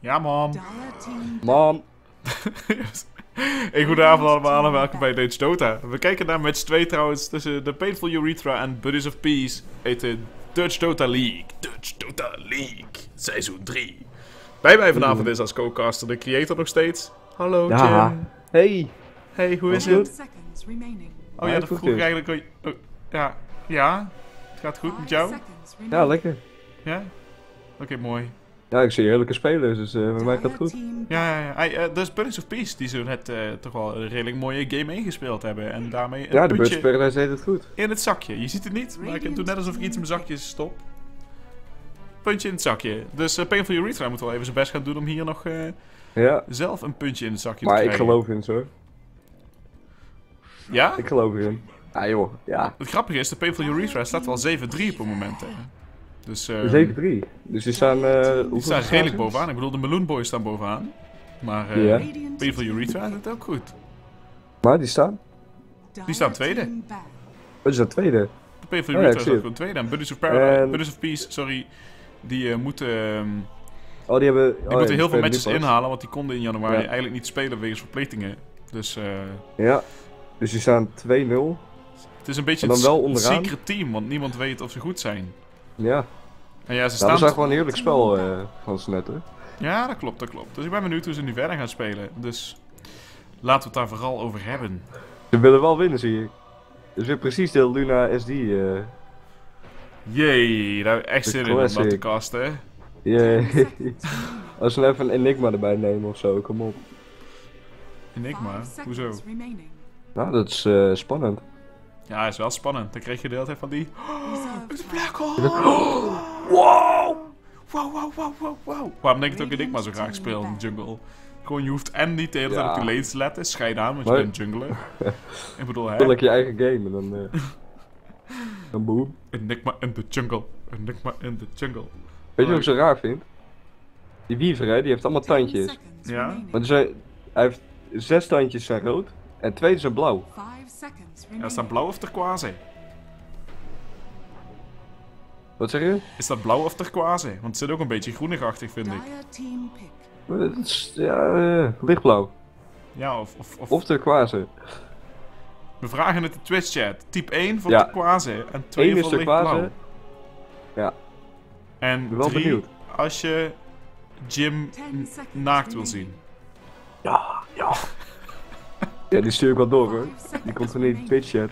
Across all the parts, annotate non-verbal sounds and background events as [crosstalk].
Ja, team Mam. [laughs] Hey, goedenavond allemaal en welkom bij Dutch Dota. We kijken naar match 2 trouwens tussen de Painful Urethra en Buddies of Peace uit de Dutch Dota League. Dutch Dota League, seizoen 3. Bij mij vanavond is als co-caster de creator nog steeds. Hallo Ja. Jim. Hey. Hey, hoe is het? goed? seconds remaining. Oh ja, Ja, dat vroeg ik dus. eigenlijk... al- oh, ja, ja. Het gaat goed met jou? Ja, lekker. Ja? Oké, mooi. Ja, ik zie heerlijke spelers, dus eh bij mij gaat het Dire goed. Ja, ja, ja. Hey, eh, dus of Peace, die zo net eh, toch wel een redelijk mooie game ingespeeld hebben. En daarmee een Ja, de puntje Birds Paradise deed het goed. in het zakje. Je ziet het niet, maar ik doe net alsof ik iets in mijn zakje stop. Puntje in het zakje. Dus uh, Painful Urethra moet wel even zijn best gaan doen om hier nog eh, Ja, zelf een puntje in het zakje maar te ik krijgen. geloof in ze hoor. Ja? Ik geloof erin. Ja joh, ja. Het grappige is, de Painful Urethra staat wel 7-3 op het moment. Hè. Dus eh, 7-3. Dus die staan... eh die staan redelijk bovenaan. Ik bedoel, de Meloon Boys staan bovenaan. Maar eh Ja. Radiant Painful Urethra doet het ook goed. Maar die staan? Dire staan tweede. team back. Oh, die staan tweede. De Painful Oh ja, Urethra staat gewoon tweede. En Buddies of Paradise, En- Buddies of Peace, sorry, die eh, moeten... ehm, Oh, die hebben... Die oh, ja, moeten heel veel matches inhalen, want die konden in januari Ja. eigenlijk niet spelen wegens verpletingen. Dus eh, Ja. Dus die staan 2-0. het is een beetje een secret team, want niemand weet of ze goed zijn. Ja. En ja, ze Nou, staan... dat is echt wel een heerlijk spel eh, van hoor. Ja, dat klopt, dat klopt. Dus ik ben benieuwd hoe ze nu verder gaan spelen. Dus laten we het daar vooral over hebben. Ze willen wel winnen zie ik. Dus weer precies de Luna SD. eh Jee, daar heb ik echt zin in om dat te hè. Seconds [laughs] Als we even een Enigma erbij nemen of zo, kom op. Enigma, hoezo? Nou, dat is eh, spannend. Ja, is wel spannend. Dan krijg je de hele tijd van die... [gasps] Reserve time. Black hole! [gasps] Wow! Wow, wow, wow, wow, wow. Waarom denk ik dat ik Enigma zo graag speel in de jungle? Gewoon, je hoeft en niet de hele tijd Ja. op je lanes te letten. Scheid aan, want je Maar- bent jungler. [laughs] ik bedoel, hè? Dan lekker je eigen game en dan... eh [laughs] dan boem. Enigma in the jungle. Enigma in the jungle. Weet je wat ik zo raar vind? Die Weaver, hè, die heeft allemaal tandjes. Ja? Maar zijn, hij heeft zes tandjes zijn rood en twee zijn blauw. Ja, is dat blauw of turquoise? Wat zeg je? Is dat blauw of turquoise? Want het zit ook een beetje groenigachtig, vind ik. Dire team pick. Eh, Het is, ja, eh, lichtblauw. Ja, of... of, of, Of turquoise. we vragen het in de Twitch-chat. Type 1 voor Ja. turquoise en 2 Eén is voor lichtblauw. Ja, En ik ben wel 3 benieuwd. als je Jim naakt wil zien. Ja, ja. Ja, die stuur ik wel door hoor. Die komt van in de remaining. Twitch chat.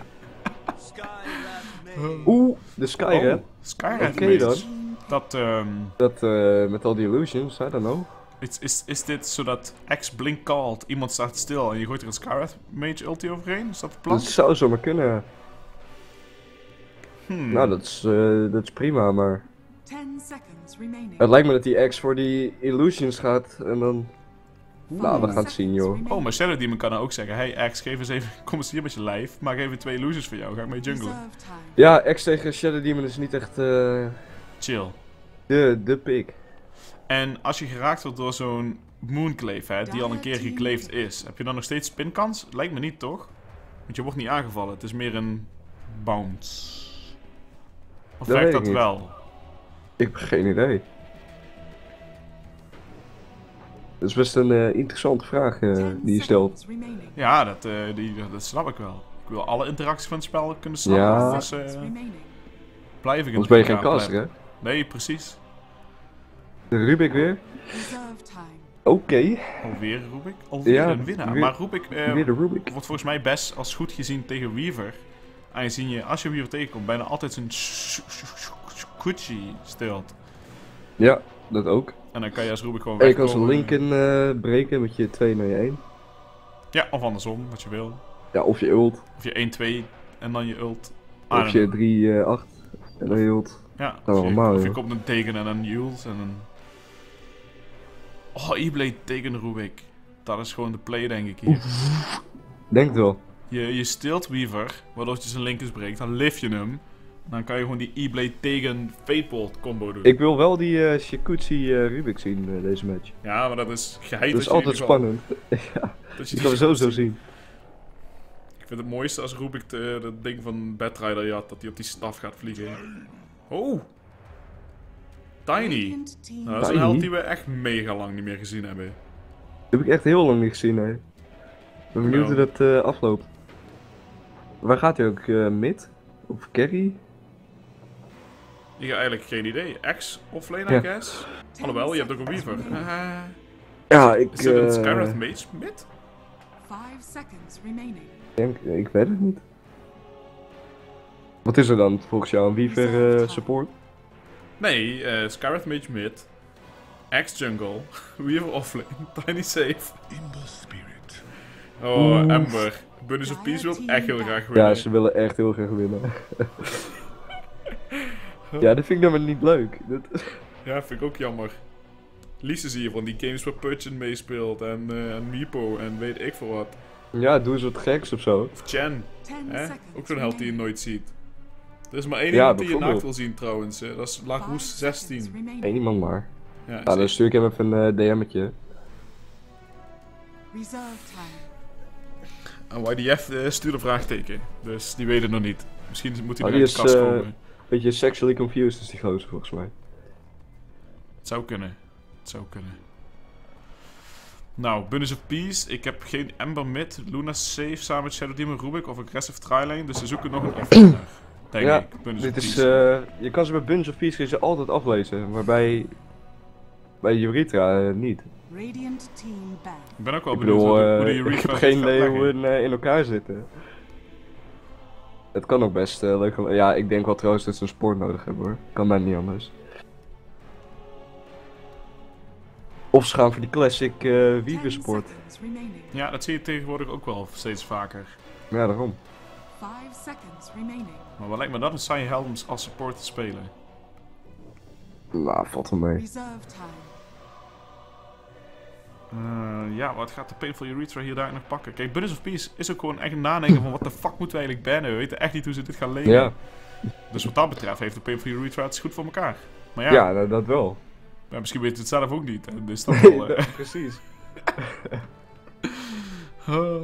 Oeh, de Skyred. Oh, Skyrim Oké dan. Dat, ehm, Dat eh, met al die illusions, I don't know. is, is, is dit zodat X blink called, iemand staat stil en je gooit er een Skyrim Mage ulti overheen? Is dat het plan? Dat zou zomaar kunnen. Hmm. Nou, dat is, eh, dat is prima, maar... Ten seconds remaining. Het lijkt me dat die X voor die illusions gaat en dan... Nou, we gaan het zien, joh. Oh, maar Shadow Demon kan dan ook zeggen: Hey X, geef eens even, kom eens hier met je lijf. Maak even twee illusions voor jou. Ga ik mee junglen. Time. Ja, X tegen Shadow Demon is niet echt eh, Chill. de, de pick. En als je geraakt wordt door zo'n Moonclave, hè, die al een keer gekleefd is, heb je dan nog steeds spinkans? Lijkt me niet, toch? Want je wordt niet aangevallen. Het is meer een bounce. Of Dat werkt weet dat niet. wel? Ik heb geen idee. Dat is best een eh, interessante vraag eh, die je stelt. Ja, dat, eh, die, dat snap ik wel. Ik wil alle interacties van het spel kunnen snappen. Ja. Dus eh, blijf ik een Anders ben je geen caster, hè? Nee, precies. De Rubik weer. Reserve time. Oké, Alweer Rubik. Alweer Ja, een winnaar. weer- maar Rubik eh, weer de Rubik. wordt volgens mij best als goed gezien tegen Weaver. Aangezien je, als je Weaver tegenkomt, bijna altijd zijn Kuchi steelt. Ja, dat ook. En dan kan je als Rubik gewoon En je kan zijn wegkomen. linken eh, breken met je 2 naar je 1. Ja, of andersom, wat je wil. Ja, of je ult. Of je 1-2 en dan je ult. Of je know. 3, 8 en dan je ult. Ja, Nou, of, je, normaal, of je joh. komt een teken en een ult en een... Oh, E-Blade tegen Rubik. Dat is gewoon de play, denk ik hier. Denk het wel. Je, je steelt Weaver, waardoor je zijn linkers breekt. Dan lift je hem. Dan kan je gewoon die E-Blade tegen Fatebolt combo doen. Ik wil wel die eh Shikuchi eh, Rubik zien eh, deze match. Ja, maar dat is geheid. Dat is altijd spannend. [laughs] Dat Die gaan we sowieso zien. Ik vind het mooiste als Rubik dat ding van Batrider had, dat hij op die staf gaat vliegen. Oh! Tiny. Nou, dat is een held die we echt mega lang niet meer gezien hebben. heb ik echt heel lang niet gezien, nee. Ik ben benieuwd Ja. hoe dat afloopt. Waar gaat hij ook? eh, mid? Of carry? Ik heb eigenlijk geen idee. X of lane, I guess? Alhoewel, je hebt ook een Weaver. [laughs] Ja, ik is dit een eh, Skyrath Mage mid? Five seconds remaining. denk, ik weet het niet. Wat is er dan volgens jou? Een Weaver eh, support? Nee, eh Skyrath Mage mid. X jungle. [laughs] Weaver offlane. [laughs] Tiny safe. In the spirit. Oh, Oeh. Ember. Bunnies of Peace wil echt heel graag winnen. Ja, ze willen echt heel graag winnen. Ja, dat vind ik dan maar niet leuk. Dat... [laughs] Ja, vind ik ook jammer. Lise zie je van die games waar Pudgeon meespeelt en, eh en Meepo en weet ik veel wat. Ja, doe eens wat geks of zo. Of Chen, hè? ook zo'n held die je nooit ziet. Er is maar één Ja, iemand die je naakt wil zien trouwens. hè. Dat is Lagoes seconds 16. remaining. Eén iemand maar. Ja, Nou, dan stuur ik hem even een eh, DM'tje. Reserve time. En YDF eh, stuurde vraagteken. Dus die weten nog niet. Misschien moet hij Oh, uit de kast eh, komen. Beetje sexually confused is die gozer volgens mij. Het zou kunnen. Het zou kunnen. Nou, Bunnies of Peace. Ik heb geen Ember mid. Luna safe samen met Shadow Demon Rubik of Aggressive Trilane. Dus ze zoeken nog een [clears throat] offlaner. Denk Ja, ik. Bunnies Dit of is, Peace. eh, je kan ze bij Bunch of Peace kun je ze altijd aflezen, maar bij, bij Euritra eh, niet. Radiant team ik ben ook wel ik benieuwd bedoel, hoe, de- eh, hoe de ik heb geen idee hoe in elkaar zitten. Het kan ook best eh, leuk Ja, ik denk wel trouwens dat ze een spoor nodig hebben hoor. Kan mij niet anders. Of ze gaan voor die classic eh support. seconds remaining. Ja, dat zie je tegenwoordig ook wel steeds vaker. Ja, daarom. Maar wat lijkt me dat een saaie held om als support te spelen. Nou, valt wel mee. Eh, ja, wat gaat de Painful Urethra hier daar nog pakken? Kijk, Bunnies of Peace is ook gewoon echt nadenken van wat de fuck moeten we eigenlijk bannen. We weten echt niet hoe ze dit gaan lenen. Ja, Dus wat dat betreft heeft de Painful Urethra het goed voor elkaar. Maar ja, ja, dat wel. ja, misschien weten ze het zelf ook niet. En dus dat [laughs] wel... eh, [laughs] Precies. [laughs] Oh.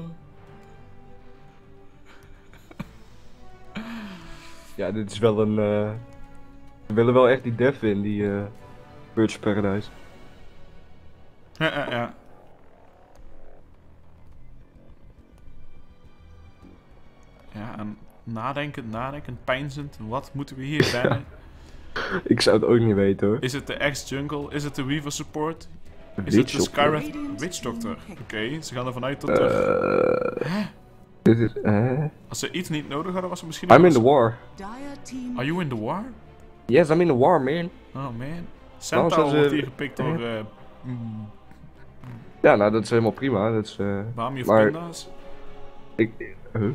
Ja, dit is wel een. eh we willen wel echt die dev in, die eh Birds of Paradise. Ja, ja, ja. Ja, nadenkend, nadenkend, pijnzend. Wat moeten we hier [laughs] bannen? Ik zou het ook niet weten hoor. Is het de X-Jungle? Is het de Weaver Support? Is Witch het de Skyrath Witch Doctor? Oké, ze gaan ervan uit dat er... Eh, Dit is. eh Als ze iets niet nodig hadden, was er misschien... I'm in the war. Are you in the war? Yes, I'm in the war, man. Oh man. Waarom Centaur zijn ze- wordt hier gepikt door... eh mm, Ja, nou, dat is helemaal prima. Dat is. eh Bami of Maar- Pinda's. ik. Huh?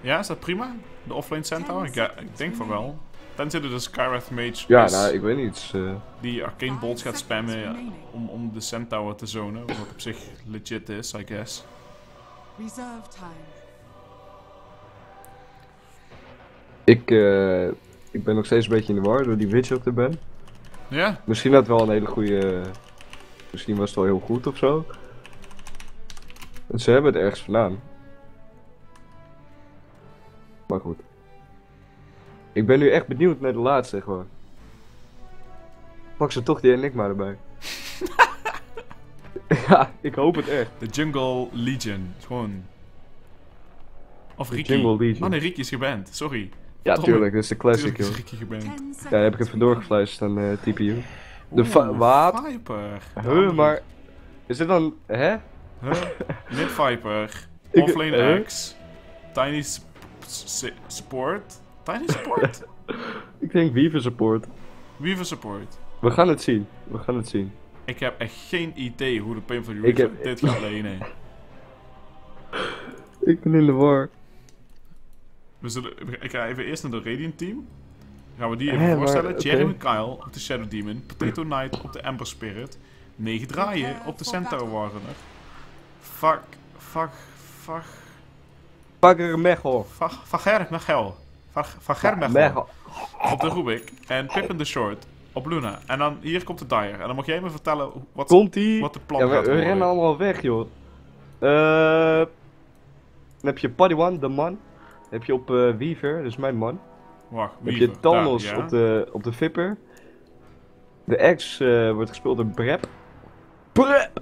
Ja, is dat prima? De offlane Centaur? Ik, ja, ik denk van wel. Tenzij er de Skyrath Mage Ja, is nou, ik weet niet. eh, die arcane bolts gaat spammen om, om de Centaur te zonen. Wat op zich legit is, I guess. Reserve time. ik, eh, ik ben nog steeds een beetje in de war door die Witch op te ben. Ja, Misschien had het wel een hele goede. Misschien was het wel heel goed of zo. Ze hebben het ergens vandaan. Maar goed. Ik ben nu echt benieuwd naar de laatste gewoon. Pak ze toch die Enigma erbij. [laughs] ja, ik hoop het echt. de Jungle Legion. Gewoon. Of Riki. Jungle Legion. Oh nee, Riki is geband. Sorry. Ja, tuurlijk, dat is de classic joh. Ja, heb ik even remaining. doorgefluisterd aan eh TPU. De Oeh? Viper. Huh, maar... Is dit dan... Hè? Huh? [laughs] Mid Viper. Offlane? X. Tiny Support. Tiny Support? [laughs] Ik denk Weaver support. Weaver Support. We gaan het zien. We gaan het zien. Ik heb echt geen idee hoe de Painful Ik heb- dit gaat lenen. [laughs] Ik ben in de war. We zullen, ik ga even eerst naar de Radiant team. Gaan we die even Hè, maar, voorstellen. oké. Jeremy Kyle op de Shadow Demon. Potato Knight op de Ember Spirit. 9 draaien op de Centaur Warrunner. Fuck, fuck, fuck, Bagger Mechel. Vager Mechel. Vager Mechel op de Rubik. En Pippin de Short op Luna. En dan hier komt de Dire. En dan mag jij me vertellen wat, Komt wat de plan Ja, we, gaat we rennen allemaal weg, joh. Eh... dan heb je Padawan, de man. Dan heb je op eh, Weaver, dus mijn man. Wacht, heb Weaver. je Thanos Daar, ja. op, de, op de Vipper. De X eh, wordt gespeeld door Brep. Brep!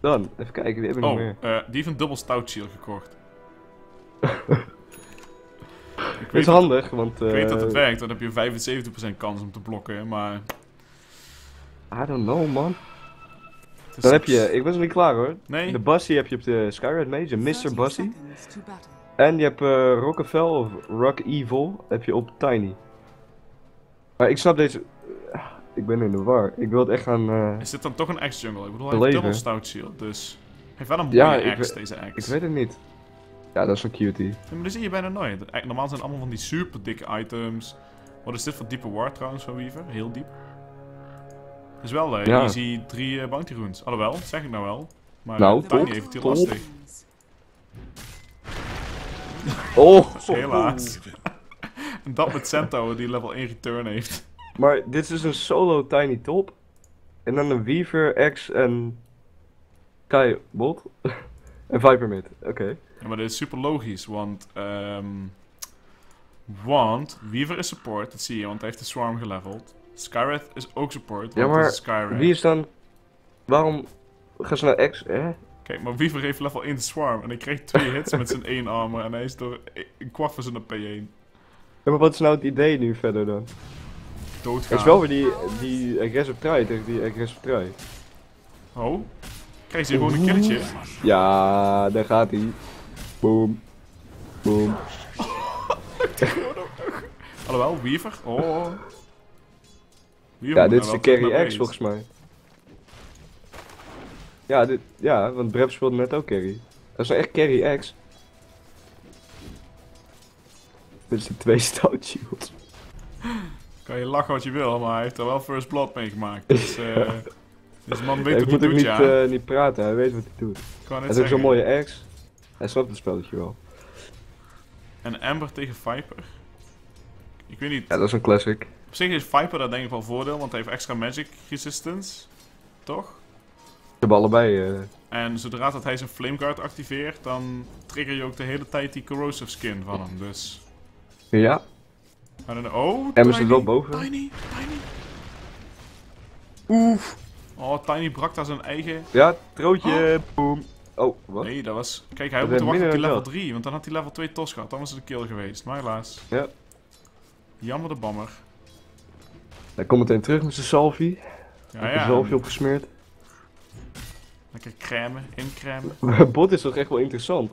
Dan, even kijken, wie hebben we nog Oh, meer? eh, die heeft een dubbel stout shield gekocht. Ik weet is dat, handig, want... ik weet dat het eh, werkt, dan heb je 75% kans om te blokken, maar... I don't know, man. Dan heb je, ik was nog niet klaar hoor. Nee? De Bassie heb je op de Skyride Mage, Mr. 30 Bassie. seconds to battle. En je hebt eh Rockefeller of Rock Evil, heb je op Tiny. Maar ik snap deze... Ik ben in de war. Ik wil het echt gaan... eh, Is dit dan toch een X-jungle? Ik bedoel, hij heeft dubbel stout shield, dus... Hij heeft wel een Ja, mooie X, we- deze X. Ik weet het niet. Ja, dat is een cutie. Ja, maar dat zie je bijna nooit. Eigenlijk, Normaal zijn het allemaal van die super dikke items. Wat is dit voor diepe war trouwens van Weaver? Heel diep. Het is wel eh, Ja. easy 3 eh, bounty runes. Alhoewel, dat zeg ik nou wel. Maar Nou, eh, Tiny top, heeft top. lastig. Oh! [laughs] Helaas. en [laughs] dat met Centaur die level 1 return heeft. Maar dit is dus een solo Tiny Top. En dan een Weaver, X en... Kai Bot. [laughs] en Viper Mid. Oké. Ja, maar dit is super logisch, want... ehm want Weaver is support, dat zie je, want hij heeft de Swarm geleveld. Skyreth is ook support, Ja, want maar is. Wie is dan... Waarom... Gaan ze naar X, hè? Kijk, maar Weaver heeft level 1 de Swarm en hij kreeg twee [laughs] hits met zijn één armor en hij is door een kwart van zijn P1 Ja, maar wat is nou het idee nu verder dan? doodgaan. Het is wel weer die, die aggressive try tegen die aggressive try. Oh, krijg je gewoon een killetje. Ja, daar gaat hij. Boom. Boom. Alhoewel, Weaver. Oh. Weaver Ja, moet dit is de carry X volgens mij. Ja, dit, ja, want Brep speelde net ook carry. Dat is nou echt carry X. Dit is de twee stout shields. Kan je lachen wat je wil, maar hij heeft er wel first blood meegemaakt. [laughs] Dus, eh deze man weet ik wat moet hij doet, niet, ja. eh, niet praten, hij weet wat hij doet. Ik Hij is ook zo'n mooie X. Hij snapt het spelletje wel. En Amber tegen Viper. Ik weet niet. Ja, dat is een classic. Op zich is Viper daar denk ik wel voordeel, want hij heeft extra magic resistance. Toch? Ze hebben allebei. eh, En zodra dat hij zijn Flameguard activeert, dan trigger je ook de hele tijd die corrosive skin van hem. Dus. ja. Oh, en we Tiny. zitten wel boven. Tiny, Tiny. Oef. Oh, Tiny brak daar zijn eigen. Ja, trootje. Boom. Oh, wat? Nee, dat was. Kijk, hij werd wachten op die level in 3, want dan had hij level 2 tos gehad. Dan was het een kill geweest. Maar helaas. Ja. Jammer de bammer. Hij komt meteen terug met zijn salvie. Ja, ja. salvie opgesmeerd. Lekker crème, incrème. [laughs] Bot is toch echt wel interessant.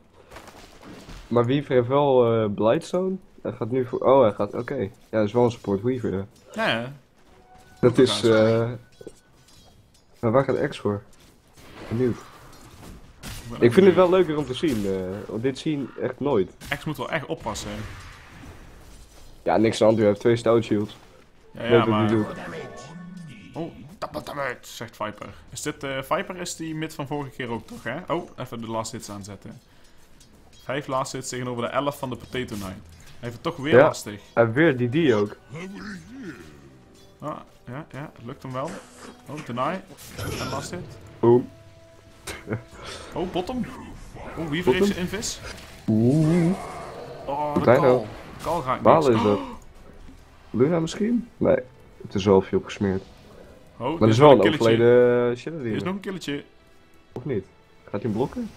Maar Weaver heeft wel eh Blightstone. Hij gaat nu voor... Oh, hij gaat... Oké. Ja, dat is wel een support Weaver. Ja, ja. Dat is... eh Maar waar gaat X voor? Benieuwd. Ik vind het wel leuker om te zien. eh, want dit zien echt nooit. X moet wel echt oppassen. Ja, niks aan. Hij heeft twee stout shields. Ja, ja maar. doet. Oh, double damage, zegt Viper. Is dit eh, Viper? Is die mid van vorige keer ook toch, hè? Oh, even de last hits aanzetten. Vijf last hits tegenover de 11 van de Potato Knight. Hij heeft het toch weer Ja. lastig. Heeft weer die die ook. Ah, ja, ja, het lukt hem wel. Oh, deny. En last hit. Boom. Oh, bottom. Oh, Weaver heeft Bottom? zijn invis. Oeh. Oh, de kal. Kal niks. Balen is dat. Luna misschien? Nee. Het is wel veel opgesmeerd. Oh, Maar dat is wel een overleden shit Hier is nog een killetje. Of niet? Gaat hij hem blokken?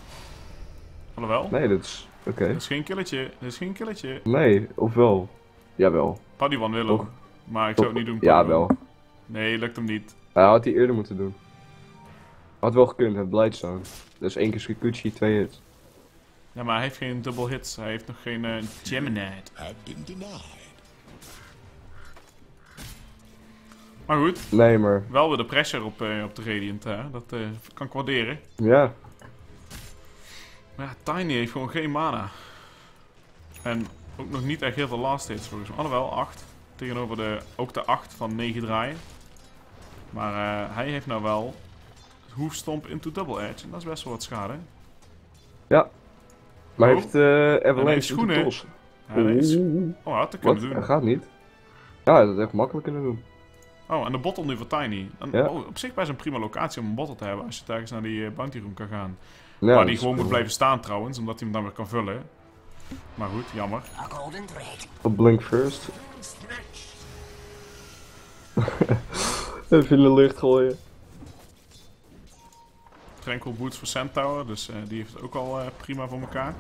Alhoewel. Nee, dat is... Oké. Dit is geen killetje. Dit is geen killetje. Nee, of wel? Jawel. Padiwan wil hem. Toch? Maar ik zou het niet doen. Ja, Padiwan. wel. Nee, lukt hem niet. Hij had hij eerder moeten doen. Had wel gekund, het Blightstone. Dus één keer Skikuchi, twee hits. Ja, maar hij heeft geen double hits. Hij heeft nog geen eh Gemini. Maar goed, Nee, maar... wel weer de pressure op, eh, op de Radiant. Hè? Dat eh, kan ik waarderen. Ja. Maar ja, Tiny heeft gewoon geen mana. En ook nog niet echt heel veel last hits volgens mij. Alhoewel, 8. Tegenover de, ook de 8 van 9 draaien. Maar eh, hij heeft nou wel hoefstomp into double edge. En dat is best wel wat schade. Ja. Maar Oh. hij heeft eh hij Avalanche schoenen. Ja, dat is, oh, had Wat? kunnen doen. gaat niet. Ja, hij had het echt makkelijk kunnen doen. Oh, en de bottle nu voor Tiny. En, Ja. oh, op zich best een prima locatie om een bottle te hebben. Als je telkens naar die eh, bounty room kan gaan. Ja, Waar dat die is gewoon moet blijven staan trouwens, omdat hij hem dan weer kan vullen. Maar goed, jammer. A golden thread. Op Blink First. [laughs] Even in de lucht gooien. Tranquil Boots voor Centaur, dus eh, die heeft het ook al eh, prima voor elkaar.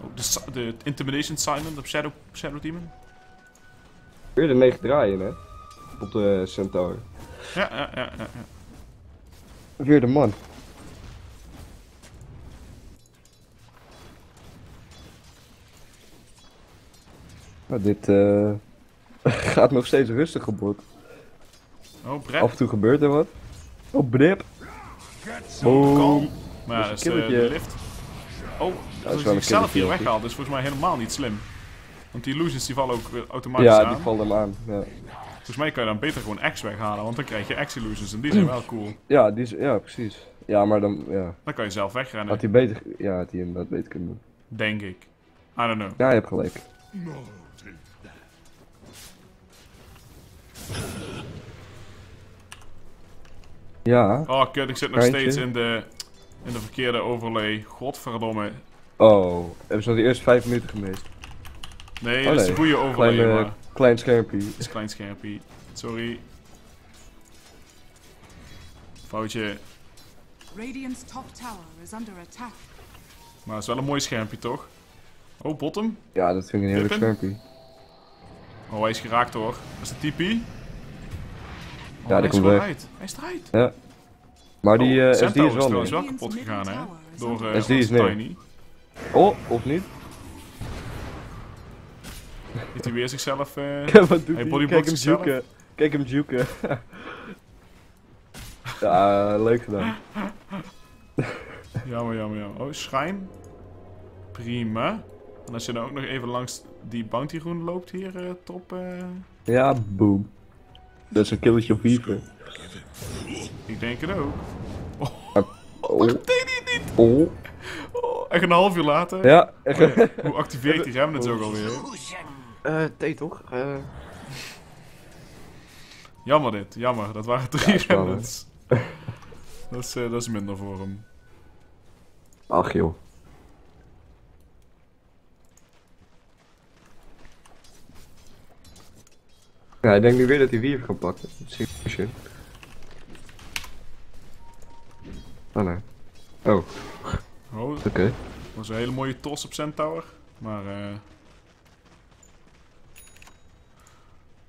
Oh, de, de Intimidation Silent op Shadow, Shadow Demon. Weer de 9 draaien, hè? Op de Centaur. Ja, ja, ja, ja. ja. Weer de man. Nou, dit eh, [laughs] gaat nog steeds rustig op bord. Oh. Af en toe gebeurt er wat. Oh, brip. Boom. Maar ja, dat dat is is een de, de lift. Oh, dat is is wel zichzelf hier. Dat is volgens mij helemaal niet slim. Want die illusions die vallen ook weer automatisch Ja, aan. die valt hem aan. Ja, Volgens mij kan je dan beter gewoon X weghalen, want dan krijg je X illusions en die zijn wel cool. ja, die is, ja precies. Ja, maar dan ja, Dan kan je zelf wegrennen, had hij beter, ja, had hij inderdaad beter kunnen doen. denk ik. I don't know. Ja, je hebt gelijk. Ja. Oh, kut, ik zit nog steeds in de, in de verkeerde overlay. Godverdomme. Oh, hebben ze nog die eerste vijf minuten gemist? Nee, Oh, dat is een goede overlay, Klein, maar... klein schermpje. Het is een klein schermpje. Sorry. Foutje. Radiant's top tower is under attack. Maar het is wel een mooi schermpje, toch? Oh, bottom. Ja, dat vind ik een heerlijk schermpje. Oh, hij is geraakt hoor. Dat is de TP. Oh, die is komt weg. uit. Hij is eruit. Ja. Maar die Oh, eh, SD is wel trouwens neer. wel kapot gegaan, hè? Door eh SD is. Tiny. Oh, of niet? Heeft hij weer zichzelf... eh, [laughs] Wat doet Hij hij? bodyblockt Kijk hem juken. Kijk hem juken. [laughs] ja, leuk gedaan. [laughs] Jammer, jammer, jammer. Oh, Shrine. Prima. En als je dan ook nog even langs die bounty groen loopt hier, eh, top... eh, Ja, boom. Dat is een killetje op ik denk het ook. Oh. Deed hij het niet? Oh. Oh, echt een half uur later. Ja. Hoe activeert die remnants ook alweer? Illusion. Eh, thee toch? Eh. Jammer dit, jammer. Dat waren drie remnants. dat, is, eh, dat is minder voor hem. Ach joh. Ja, ik denk nu weer dat hij Weaver kan pakken. Simulation. Oh nee. Oh, oké. Oh, dat was een hele mooie tos op Centaur. Maar eh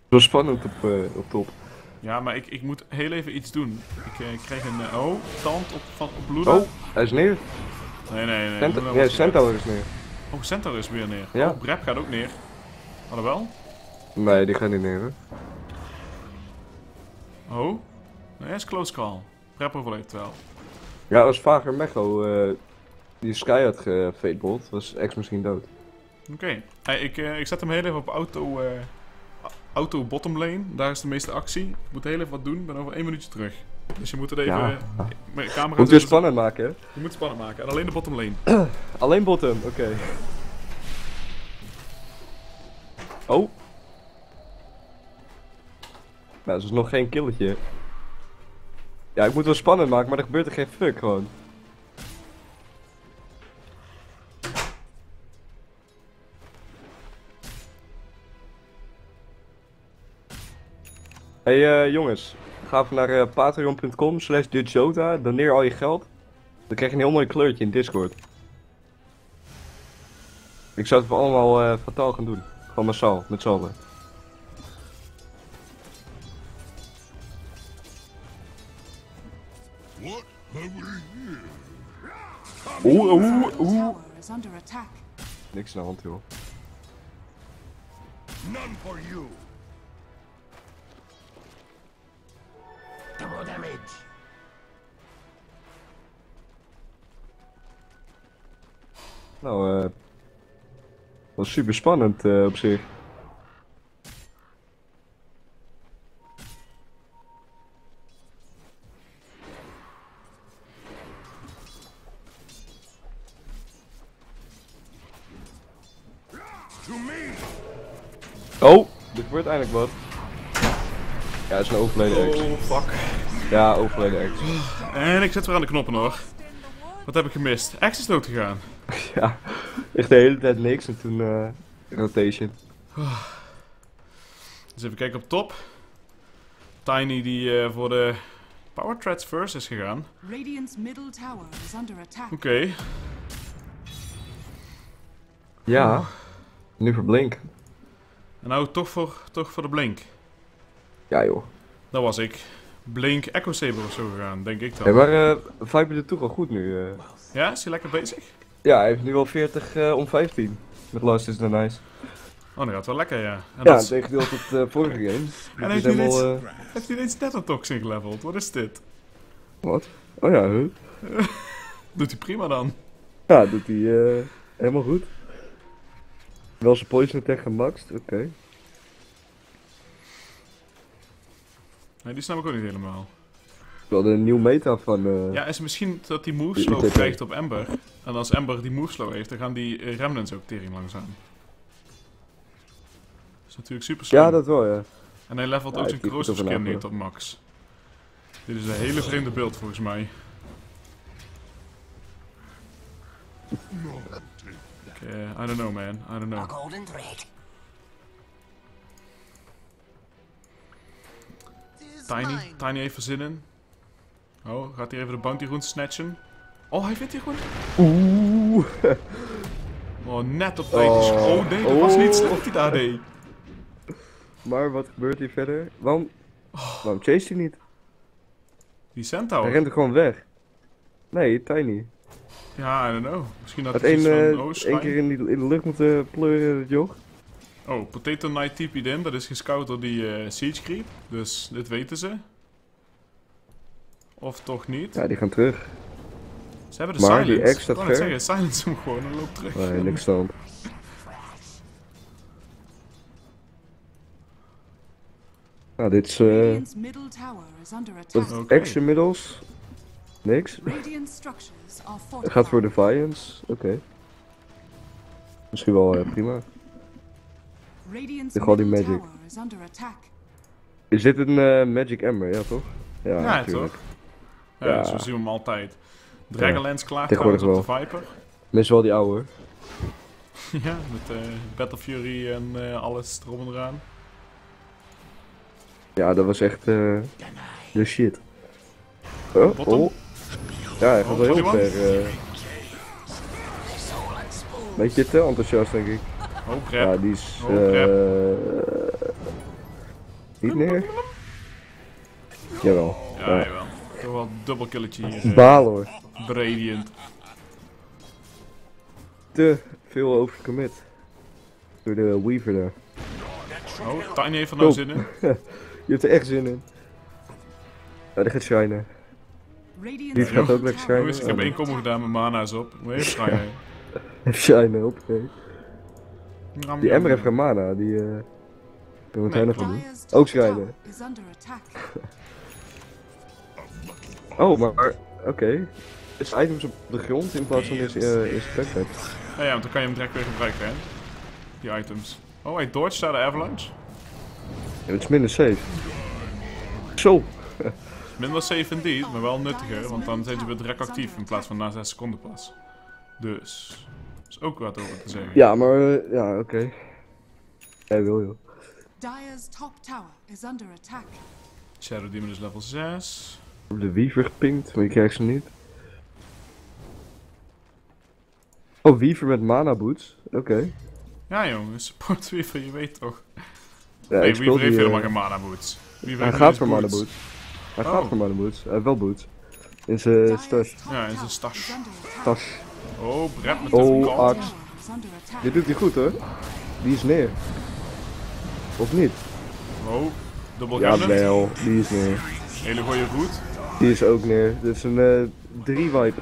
Het was spannend op, eh, op top. ja, maar ik, ik moet heel even iets doen. Ik eh, krijg een... eh, oh, tand op, van, op. Oh, hij is neer. Nee, nee, nee. Cent Centaur is neer. Oh, Centaur is weer neer. Ja. Oh, Brep gaat ook neer. Alhoewel. Nee, die gaat niet hoor. Oh. Nee, is close call. Brep overleeft wel. Ja, als Vager Mecho eh, die Sky had gefadebold, was X misschien dood. Oké. Hey, ik, eh, ik zet hem heel even op auto, eh, auto bottom lane. Daar is de meeste actie. Ik moet heel even wat doen. Ik ben over één minuutje terug. Dus je moet het even... Ja. Mijn camera Moet zetten. spannend maken, hè? Je moet spannend maken. En alleen de bottom lane. [clears throat] Alleen bottom, oké. Oh. Nou, dat is nog geen killetje. Ja, ik moet wel spannend maken, maar er gebeurt er geen fuck gewoon. Hey eh, jongens, ga even naar eh, patreon.com slash ditjota, doneer al je geld. Dan krijg je een heel mooi kleurtje in Discord. Ik zou het voor allemaal eh fataal gaan doen. Gewoon massaal, met z'n allen. Oeh, oeh, oeh. Niks aan de hand, joh. None for you. Double damage. Nou, eh. was super spannend eh, op zich. Gebeurt eindelijk wat. Ja, het is een overleden ex. Oh, fuck. Ja, overleden ex. En ik zet weer aan de knoppen hoor. Wat heb ik gemist? X is dood gegaan. [laughs] Ja, Echt de hele tijd niks en toen eh, rotation. Dus even kijken op top. Tiny die eh, voor de Power Threads first is gegaan. Radiant's middle tower is under attack. Oké. Ja. Nu voor Blink. En nou toch voor, toch voor de Blink. Ja joh. Dat was ik. Blink Echo Saber of zo gegaan, denk ik dan. Hey, maar eh Viper doet toch wel goed nu. eh. Ja, is hij lekker bezig? Ja, hij heeft nu al 40 eh, om 15. Met Last is the Nice. Oh, dat gaat wel lekker, ja. En Ja, dat is- tegendeel tot de vorige game. [laughs] En heeft hij iets- eh, heeft hij ineens net een toxic geleveld? Wat is dit? wat? Oh ja, huh? [laughs] Doet hij prima dan. Ja, doet hij eh, helemaal goed. Wel zijn poison attack gemaxt, oké. Nee, die snap ik ook niet helemaal. Wel de nieuwe meta van... eh, Ja, is misschien dat Die slow ITP. krijgt op Ember. En als Ember die move slow heeft, dan gaan die remnants ook tering langzaam. Dat is natuurlijk super slim. ja, dat wel, ja. En hij levelt Ja, ook zijn corrosive skin niet op max. Dit is een hele vreemde beeld volgens mij. [laughs] Ik, eh, I don't know man, I don't know. golden thread. Tiny, Tiny heeft er zin in. Oh, gaat hij even de bounty rune snatchen? Oh, hij vindt hier gewoon... Oeh. Oh, net op tijd. Oh. is- Oh nee, dat was niet Oh. slecht hij daar deed. Maar wat gebeurt hier verder? Waarom, waarom chase hij niet? Die Hij Centaur. rent er gewoon weg. Nee, Tiny. Ja, I don't know. Misschien had Had hij van... eh, Oh, één keer in, die, in de lucht moeten pleuren, het joch. Oh, Potato Knight typied in. Dat is gescout door die eh, Siege Creep. Dus dit weten ze. Of toch niet. Ja, die gaan terug. Ze hebben de maar die silence. Ik kan het ver. zeggen, silence hem gewoon en loopt terug. Nee, niks stand. Nou, dit is... eh? Oké. Action middels? Niks. Radiant structures are Het gaat voor Defiance. Oké. Misschien wel eh, prima. Ik gooi die magic. is dit een eh, Magic Ember, ja toch? Ja, Ja, natuurlijk. toch? Ja, Ja. zo zien we hem altijd. Dragonlance klaar trouwens op de Viper. Mis wel die oude. [laughs] ja, met eh, Battle Fury en eh, alles erom en eraan. Ja, dat was echt eh de shit. Oh, oh. Ja, hij gaat wel heel 21. ver. eh. Beetje te enthousiast, denk ik. Oh, Ja, grab. die is... Oh, crap. eh niet neer. Jawel. Ja, Ja. jawel. Toch wel een dubbel killetje hier. eh, Balen hoor. Radiant. Te veel overcommit. Door de Weaver daar. Oh, Tiny heeft er nou zin in. [laughs] Je hebt er echt zin in. Ja, die gaat shinen. Die gaat ook lekker shinen. Jongens, ik heb Oh, één combo gedaan, mijn mana is op. Moet even [laughs] schrijven. Even shinen, oké. Die Ember heeft geen mana, die... eh daar moet hij nog van doen. Ook schrijven. [laughs] Oh, maar... Oké. Is items op de grond in plaats van is, eh is backpack. Ja, ja, want dan kan je hem direct weer gebruiken, hè. Die items. Oh, hij dodged daar de avalanche. Ja, het is minder safe. Zo. Minder safe indeed, maar wel nuttiger, want dan zijn ze weer direct actief in plaats van na 6 seconden pas. Dus, is ook wat over te zeggen. Ja, maar... eh, ja, oké. Jij wil, joh. Dire's top tower is under attack. Shadow Demon is level 6. Op de Weaver gepinkt, maar je krijgt ze niet. Oh, Weaver met mana boots. Oké. Ja jongens, support Weaver, je weet toch. Ja, nee, Weaver heeft die, eh, helemaal geen mana boots. Weaver Hij gaat voor mana boots. Hij gaat Oh. voor mana boots. Hij heeft wel boots. In zijn stash. Ja, in zijn stash. Tas. Oh, Brett met de Oh, oh, attack. Dit doet hij goed hoor. Die is neer. Of niet? Oh, dubbel Ja, wel. Die is neer. Hele goede route. Die is ook neer. Dit is een eh 3 wipe.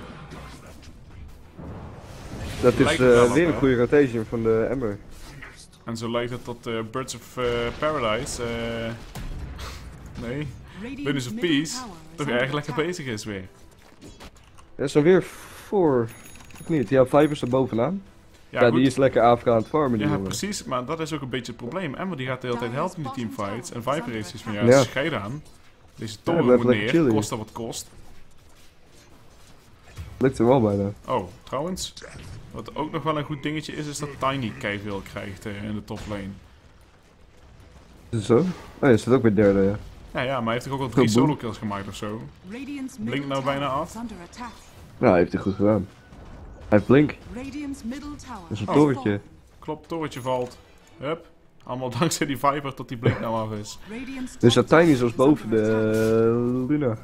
Dat is Lijkt eh, op, weer een goede rotation van de Ember. En zo lijkt het dat eh, Birds of eh, Paradise, eh [laughs] nee, Bunnies of Peace, is toch erg lekker bezig is weer. Er is weer voor. Of niet? Ja, Viper is er bovenaan. Ja, Ja, die is lekker AFK aan het farmen. Die Ja, jongen. precies, maar dat is ook een beetje het probleem. Emma die gaat de hele tijd helpen in die teamfights. En Viper zoiets van, ja, Ja. scheid aan. Deze toren moet neer, chillen, kost dat wat kost. Lukt hem wel bijna. Oh, trouwens. Wat ook nog wel een goed dingetje is, is dat Tiny veel krijgt in de top lane. Is het zo? Oh, je staat ook bij derde, ja. Ja, ja, maar hij heeft toch ook al drie Oh, solo kills gemaakt of zo? Blink nou bijna af. Nou, heeft hij goed gedaan. Hij heeft Blink. Dat is een torentje. fallen. Klopt, torentje valt. Hup. Allemaal [laughs] dankzij die Viper tot die blink nou af is. Dus dat is als is boven de Luna.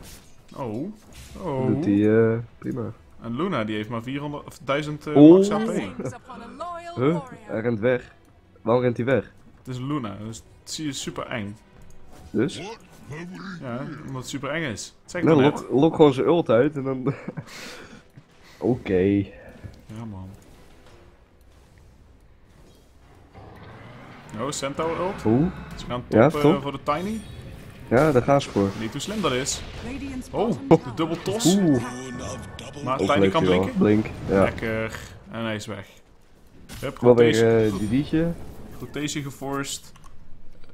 Oh. Oh. doet hij eh, prima. En Luna die heeft maar 400 of 1000 eh Oh. max HP. Huh? Hij rent weg. Waarom rent hij weg? Het is Luna, dus het zie je super eng. Dus? Ja, omdat het super eng is. Zeg net. lok, lok gewoon zijn ult uit en dan... [laughs] Oké. Ja man. Oh, Centaur ult. Oeh. Ze gaan top, Ja, eh, top. voor de Tiny. Ja, daar gaan ze voor. Niet hoe slim dat is. Oh, de dubbel is tos. Oeh. Maar Tiny kan blinken. Blink. Ja. Lekker. En hij is weg. Hup, Wel rotation, weer eh die dietje. rotation geforced.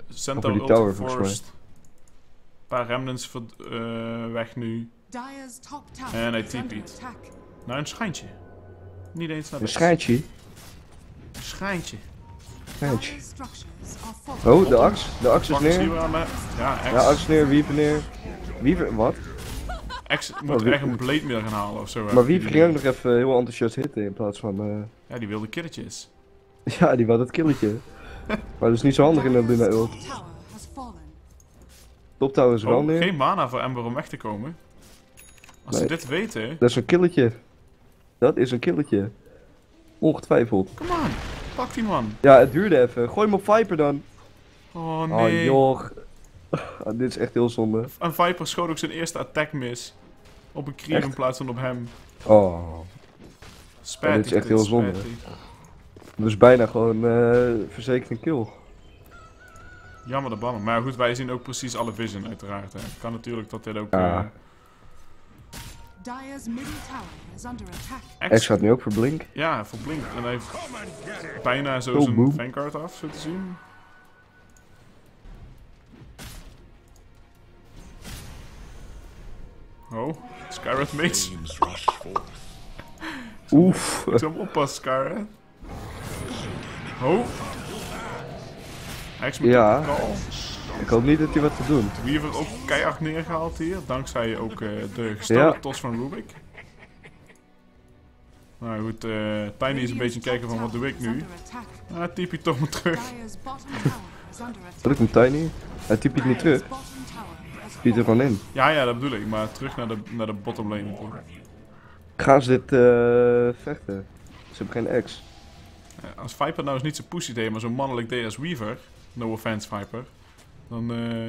Centaur ult. Een paar remnants eh, weg nu. En hij attack. Nou, een schijntje. Niet eens naar Een schijntje. Een schijntje. Schijntje. Oh, de ax. De ax is neer. Ja, X. Ja, ax neer, wiever neer. Wiever, wat? X moet Oh, wie- echt een blade meer gaan halen of zo. Maar Wiever ging ook nog even heel enthousiast hitten in plaats van... eh, Ja, die wilde killetjes. [laughs] Ja, die wou dat killetje. [laughs] maar dat is niet zo handig in de Luna ult. Top er wel Oh, neer. geen mana voor Ember om weg te komen. Als ze Nee. dit weten... Dat is een killetje. Dat is een killetje. Ongetwijfeld. Come on, pak die man. Ja, het duurde even. Gooi hem op Viper dan. Oh Oh nee. joh. [laughs] Ah, dit is echt heel zonde. En Viper schoot ook zijn eerste attack mis. Op een creep in plaats van op hem. Oh. Spijtig. dit is echt heel zonde. Dus bijna gewoon eh verzekerd een kill. Jammer de bannen. Maar goed, wij zien ook precies alle vision uiteraard. Hè. Het kan natuurlijk dat dit ook... Ja. eh, under attack. X gaat nu ook voor Blink. Ja, voor Blink. En hij heeft bijna zo Oh, zijn. Vanguard af, zo te zien. Oh, Skyrat Mage. Oef. Ik zou hem oppassen. Oh. Met Ja. de. Ik hoop niet dat hij wat te doen. Weaver ook keihard neergehaald hier. Dankzij ook eh, de gestolen Ja. tos van Rubik. Nou goed, eh, Tiny is een beetje kijken van wat doe ik nu. Ah, typ je toch maar terug. Dat ik hem Tiny. Hij typt het niet terug. Dyer's bottom tower has Piet er fallen. gewoon in. Ja, ja, dat bedoel ik. Maar terug naar de, naar de bottom lane. Gaan ze dit eh, vechten? Ze hebben geen X. Eh, Als Viper nou eens niet zo pussy deed, maar zo mannelijk deed als Weaver. No offense, Viper. Dan, eh,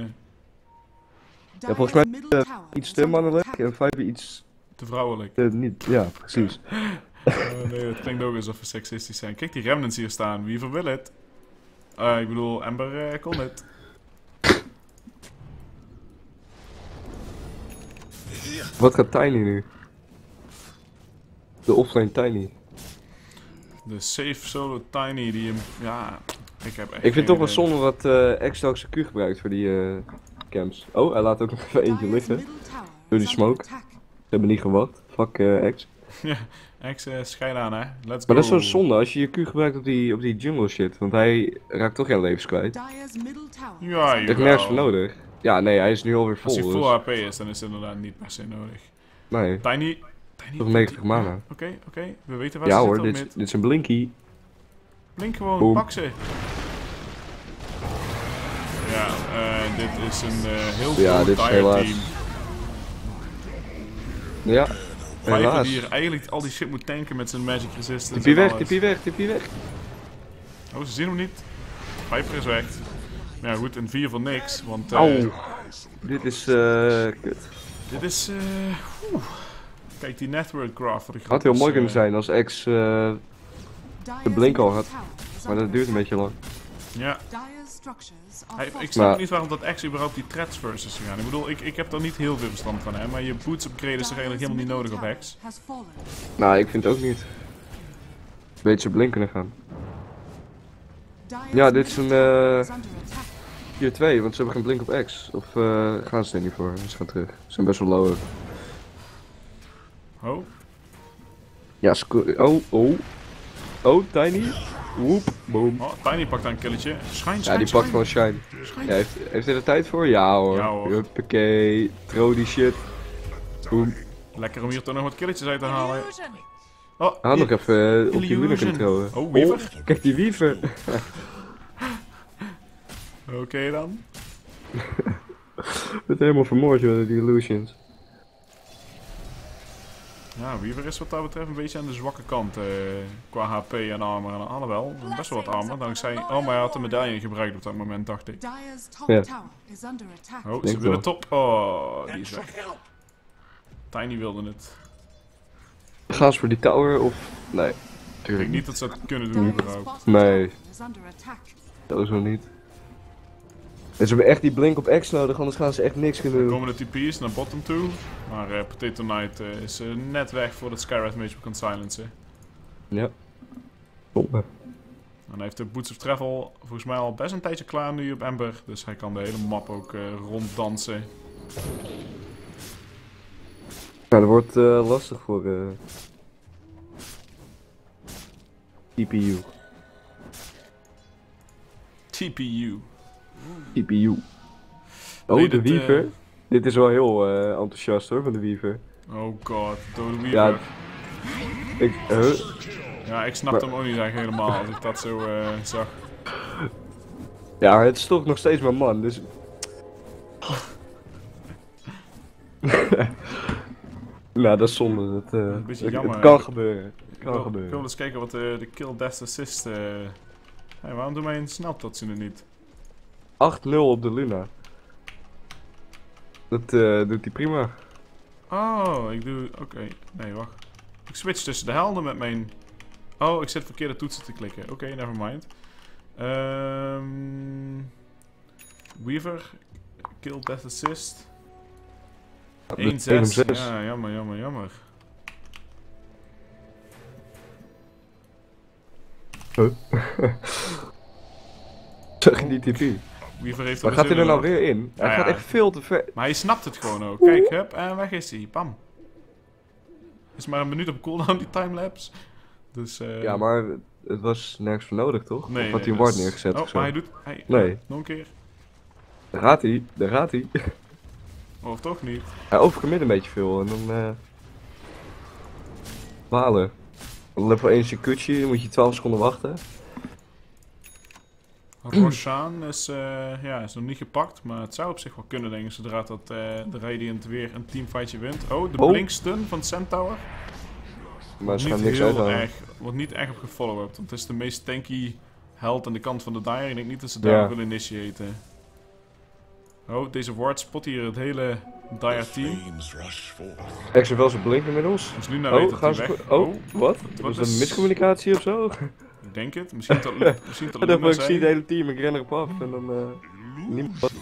Ja, volgens mij eh, tower iets te mannelijk en Viper iets te vrouwelijk. te niet. Ja, precies. [laughs] Eh, nee, het klinkt ook alsof we seksistisch zijn. Kijk die remnants hier staan. Weaver wil het. Eh, ik bedoel, Ember eh, kon het. Wat gaat Tiny nu? De offlane Tiny. De safe solo Tiny die hem... Ja, ik heb echt Ik vind het toch wel zonde eh X ook zijn Q gebruikt voor die eh, camps. Oh, hij laat ook nog even eentje liggen. Door die smoke. Ze hebben niet gewacht. Fuck eh, X. Ja, X, eh schijn aan hè. Let's Maar go. dat is zo zonde als je je Q gebruikt op die, op die jungle shit. Want hij raakt toch geen levens kwijt. Ja, is Echt jawel. nergens voor nodig. Ja, nee, hij is nu alweer Als vol. hij full Dus, HP is, dan is het inderdaad niet per se nodig. nee. Tiny... Tiny Toch 90 mana. Oké, oké. We weten waar Ja ze hoor, zitten dit, dit is een blinky. Blink gewoon, Boom. pak ze. Ja, eh, dit is een eh, heel Ja, groot dit is dire helaas. team. Ja, helaas. die hier eigenlijk al die shit moet tanken met zijn magic resistance. Tipie weg, tipie weg, tipie weg. Oh, ze zien hem niet. Viper is weg. Ja, goed, een 4 voor niks. Want eh, Auw. Dit is eh kut. dit is... eh. Kijk, die network graph. Had heel mooi kunnen eh, zijn als X, Dyer's blink al had, maar dat duurt een beetje lang. Ja, ik snap Maar- niet waarom dat X überhaupt die threats versus gaan. Ik bedoel, ik, ik heb er niet heel veel verstand van, hè. Maar je boots upgraden is toch eigenlijk helemaal niet nodig op X. Nou, ik vind het ook niet. Beetje blink kunnen gaan. Ja, dit is een, eh, attack. Tier 2, want ze hebben geen blink op X. Of eh, gaan ze er niet voor? Ze gaan terug. Ze zijn best wel low. Oh, Ja, sco- oh, oh. Oh, Tiny. Woep, boom. Oh, Tiny pakt daar een killetje. Schijn, Ja, schijn, die pakt gewoon shine. Schijn. Ja, heeft, heeft hij er tijd voor? Ja hoor. Ja, hoor. Huppakee. Throw die shit. Boom. Lekker om hier toch nog wat killetjes uit te halen. Oh, Haal nog even eh, op die Luna Illusion. controle. Oh, Weaver. kijk die Weaver. [laughs] Oké dan. [laughs] Het helemaal vermoord joh, die illusions. Ja, Weaver is wat dat betreft een beetje aan de zwakke kant eh, qua HP en armor. En alhoewel, best wel wat armor. Dankzij... Oh, maar hij had de medaille gebruikt op dat moment, dacht ik. Ja. tower is under attack. Oh, ze willen wel. top. Oh, die is weg. Tiny wilde het. Gaan ze voor die tower of... Nee. Ik denk niet. dat ze dat kunnen doen überhaupt. Nee. tower is. Sowieso niet. En ze hebben echt die blink op X nodig, anders gaan ze echt niks kunnen Dan doen. komen de TP's naar bottom toe. Maar eh, Potato Knight eh, is eh, net weg voordat Skywrath Mage kan silencen. Ja. Top. En hij heeft de Boots of Travel volgens mij al best een tijdje klaar nu op Ember. Dus hij kan de hele map ook eh, ronddansen. Ja, dat wordt eh, lastig voor eh TPU. TPU. TPU. Oh, Nee, de dit, eh, Weaver. Dit is wel heel eh, enthousiast hoor, van de Weaver. Oh god, dode Weaver. Ja. Ja, Ik, huh? ik snapte hem ook niet echt helemaal als ik dat zo eh, zag. Ja, het is toch nog steeds mijn man, dus... [laughs] nou, dat is zonde. Dat, eh, Een beetje het, jammer, het kan gebeuren. Het Ik kan wil, ik gebeuren. wil eens kijken wat de, de kill death assist... eh hey, waarom doen wij een sneltotsen er niet? 8-0 op de Luna. Dat eh, doet hij prima. Oh, ik doe... Oké, nee, wacht. Ik switch tussen de helden met mijn... Oh, ik zit verkeerde toetsen te klikken. Oké, never mind. Ehm Weaver, kill death assist. 1-6. Meteen om zes. Ja, jammer, jammer, jammer. [laughs] Zag je die TP? Weaver heeft Maar gaat hij er nou weer in? Hij gaat ja. echt veel te ver. Maar hij snapt het gewoon ook. Kijk, hup, en weg is hij. Bam. Is maar een minuut op cooldown, die timelapse. Dus, eh Ja, maar het was nergens voor nodig, toch? Nee, of had hij een ward neergezet Oh, maar hij doet... Hij, Nee. Nog een keer. Daar gaat hij, daar gaat hij. [laughs] Of toch niet. Hij overcommit een beetje veel en dan... eh balen. Level 1 Shikuchi, moet je 12 seconden wachten. Roshan is, eh, ja, is nog niet gepakt, maar het zou op zich wel kunnen, denk ik, zodra dat, eh, de Radiant weer een teamfightje wint. Oh, de Oh. Blinkstun van Centaur. Maar ze niet gaan niks heel uithalen. erg, wordt niet echt op gefollowed, want het is de meest tanky held aan de kant van de Dire. Ik denk niet dat ze daar willen initiëren. Oh, deze ward spot hier het hele Dire team. Heeft wel zijn blink inmiddels. Dus Luna weet Oh, dat gaan hij ze... weg. Oh, wat? wat Was dat is- een miscommunicatie of zo? Ik denk het. Misschien dat, [laughs] misschien dat Luna ik zie het hele team, ik ren erop af en dan... eh niemand...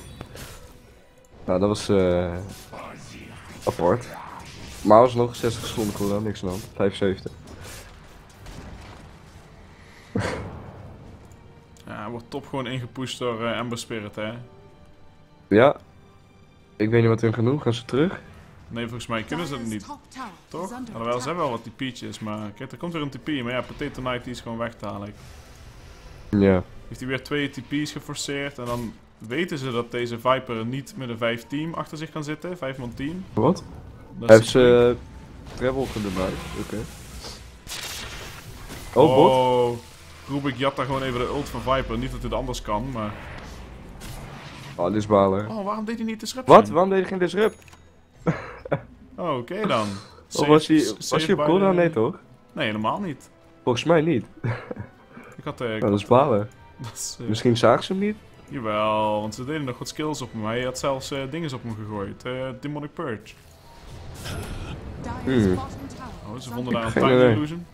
Nou, dat was... eh apart. Maar alsnog 60 seconden cooldown, niks aan hand. 75. [laughs] Ja, hij wordt top gewoon ingepusht door eh, Ember Spirit, hè. Ja. Ik weet niet wat hun gaan doen, gaan ze terug? Nee, volgens mij kunnen ze het Dyer's niet. Toch? Alhoewel, ze hebben wel wat TP'tjes, maar kijk, er komt weer een TP. Maar ja, Potato Knight die is gewoon weg dadelijk. Ja. Heeft hij weer twee TP's geforceerd en dan weten ze dat deze Viper niet met een 5 team achter zich kan zitten. 5 man team. Wat? Dat Heeft ze uh, travel gebruikt? Oké. Oh, bot? Oh, Rubik jat daar gewoon even de ult van Viper. Niet dat het anders kan, maar... Oh, dit is balen. Oh, waarom deed hij niet disruption? Wat? Waarom deed hij geen disrupt? Oh, oké dan. Was hij, was hij op cooldown? Nee toch? Nee, helemaal niet. Volgens mij niet. [laughs] Ik had... eh, ik Nou, dat is balen. [laughs] dat is, eh, Misschien zagen ze hem niet? Jawel, want ze deden nog wat skills op hem. Hij had zelfs eh dingen op hem gegooid. eh, Demonic Purge. Hmm. Oh, ze vonden daar een idee. Illusion.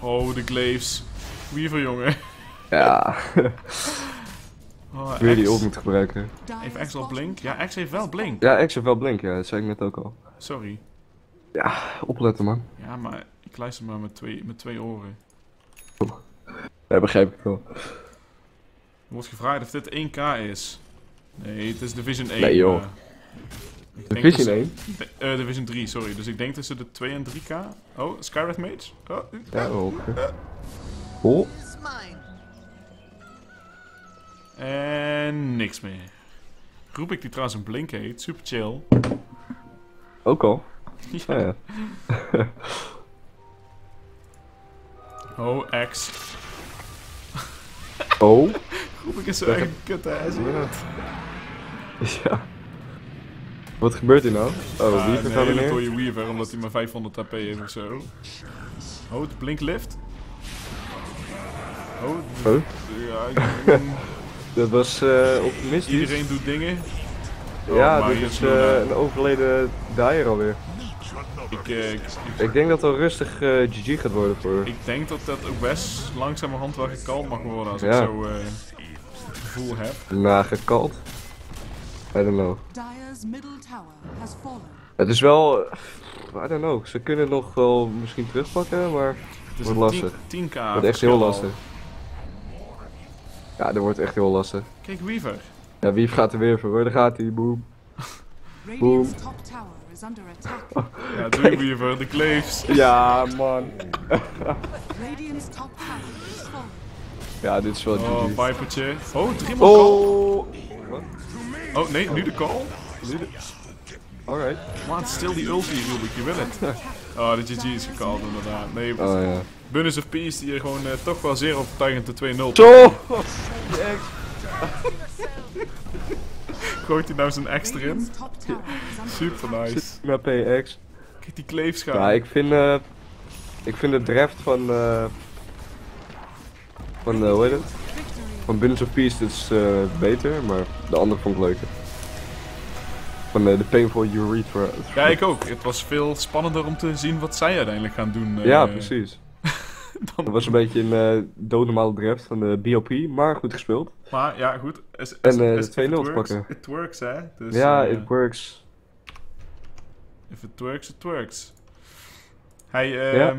Oh, de Glaives. Weaver, jongen. Ja. [laughs] Oh, Weer die ult moeten gebruiken. Heeft X al Blink? Ja, X heeft wel Blink. Ja, X heeft wel blink, ja. Dat zei ik net ook al. Sorry. Opletten man. Ja, maar ik luister maar met twee, met twee oren. Ja, begrijp ik wel. Er wordt gevraagd of dit 1K is. Nee, het is Division 1. Nee, joh. denk Division tussen- 1? eh, Division 3, sorry. Dus ik denk tussen de 2 en 3k. Oh, Skywrath Mage? Oh, Ja, ook. Oh, en niks meer. Roep ik die trouwens een blink heet. Super chill. ook al. [laughs] Ja. Ja, ja. [laughs] Oh, X. Oh. [laughs] Roep ik eens zo eigen kut ass. Ja. Wat gebeurt hier nou? Oh, Ah, wie een gaat er hele dode Weaver, omdat hij maar 500 HP heeft of zo. Oh, de blink lift. Oh, Oh, ja, ik- dat was eh optimistisch. iedereen doet dingen. Oh, ja, maar dit is eh, een overleden Dyer alweer. Ik, eh, ik, Ik denk dat het al rustig eh, GG gaat worden voor. ik denk dat dat ook best langzamerhand wel gekalmd mag worden als ik zo eh gevoel heb. Nagekald. I don't know. Dyer's middle tower has fallen. Het is wel. I don't know. Ze kunnen het nog wel misschien terugpakken, maar. Het is Wordt lastig. 10, 10k. Het wordt echt heel al. lastig. Ja, dat wordt echt heel lastig. Kijk, Weaver. Ja, wie gaat er weer voor? hoor? Daar gaat hij, boem. Radiant's top tower is under attack. Ja, doei Weaver, de Claves. [laughs] Ja, man. Radiant's top tower is fallen. Ja, dit is wel Oh, GG. Vipertje. Oh, drie man call. Oh! Oh, nee, nu de call. Alright. Man, stil die ulti, Rubik, je wil het. [laughs] Oh, de GG is gecalled inderdaad. Nee, Oh ja. Bunnies of Peace die hier gewoon eh, toch wel zeer overtuigend de 2-0 Zo! [laughs] [laughs] gooit hij nou zijn extra in. [laughs] Super nice. Naar PX. Kijk die gaan. Ja, ik vind, eh ik vind de draft van, eh van, hoe heet het? Van Business of Peace is eh, beter, maar de andere vond ik leuker. Van eh, de Painful Urethra. Ja, ik ook. Het was veel spannender om te zien wat zij uiteindelijk gaan doen. eh, Ja, precies. [laughs] dan- Dat was een beetje een uh, doodnormale draft van de BOP, maar goed gespeeld. Maar ja, goed. Is, En, is- eh, de 2-0 if it te works, pakken. It works, hè. Dus, ja, eh, it works. If it works, it works. Hey, Ja. ehm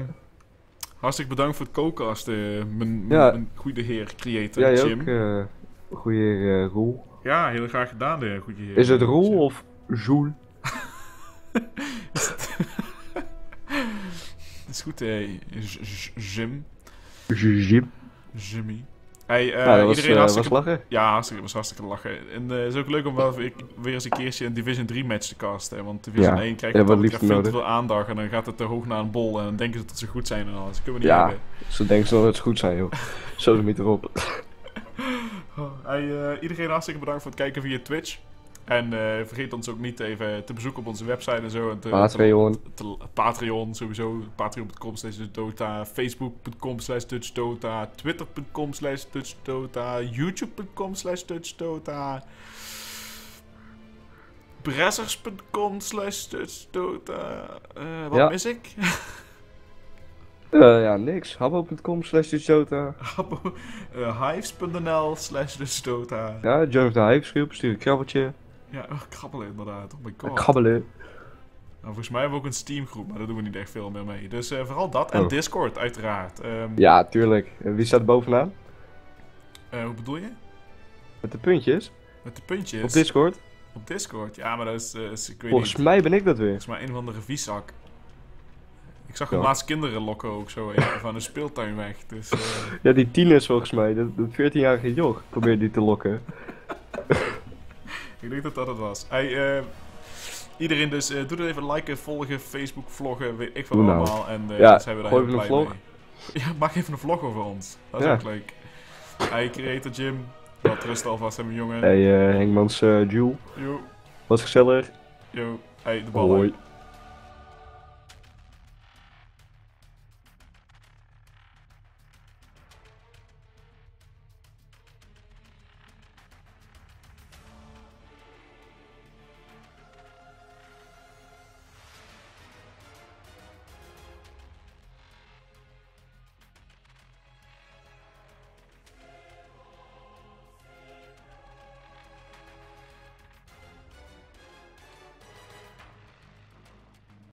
hartstikke bedankt voor het koelkast, eh, mijn, Ja. mijn goede heer creator, Ja, je Jim. ook. eh goeie eh, Roel. Ja, heel graag gedaan, de goede heer. Is het Roel Jim. of Joel? Is goed, eh, Jim. Jim. Jimmy. Hey, eh, Ja, dat was, iedereen eh, hartstikke... was lachen. Ja, hartstikke, was hartstikke lachen. En eh, het is ook leuk om wel weer, weer eens een keertje een Division 3 match te casten. hè, Want Division Ja, 1 krijgt ja, veel te veel aandacht. En dan gaat het te hoog naar een bol. En dan denken ze dat ze goed zijn en alles. Kunnen we niet Ja, hebben. ze denken zo dat ze goed zijn, joh. [laughs] Zo niet erop. [laughs] Hey, iedereen hartstikke bedankt voor het kijken via Twitch. En eh, vergeet ons ook niet even te bezoeken op onze website en zo. En te, Patreon. te- te- Patreon sowieso. Patreon.com slash Dota. Facebook.com slash Dota. Twitter.com slash Dota. YouTube.com slash Dota. Bressers.com slash Dota. Eh, wat Ja. mis ik? Eh, ja, niks. Habbo.com slash Dota. [laughs] Eh, Hives.nl slash Dota. Ja, join of the Hive groep, stuur een krabbeltje. Ja, oh, krabbelen inderdaad. Oh my god. Krabbelen. Nou, volgens mij hebben we ook een Steam-groep, maar daar doen we niet echt veel meer mee. Dus eh, vooral dat en Oh. Discord, uiteraard. Ehm, Ja, tuurlijk. Wie staat bovenaan? eh, hoe bedoel je? Met de puntjes? Met de puntjes Op Discord? op Discord. Ja, maar dat is, eh, is- ik weet Volgens niet. mij ben ik dat weer. Volgens mij een van de revieszak. Ik zag hem Ja. laatst kinderen lokken ook zo even [laughs] van de speeltuin weg. Dus Ja, die tieners volgens mij. Dat, dat 14-jarige joch probeert die te lokken. Ik denk dat dat het was. Hey, eh, iedereen dus, eh, doe dat even liken, volgen, Facebook, vloggen, weet ik Doe nou. allemaal. En eh Ja, zijn we daar heel even blij een vlog. mee. [laughs] Ja, maak even een vlog over ons. Dat is Ja. ook leuk. Hey, creator Jim. Wat rust alvast, mijn jongen. Hey, Hengmans Jewel. Yo, Was gezellig. yo. Hey, de. Hoi.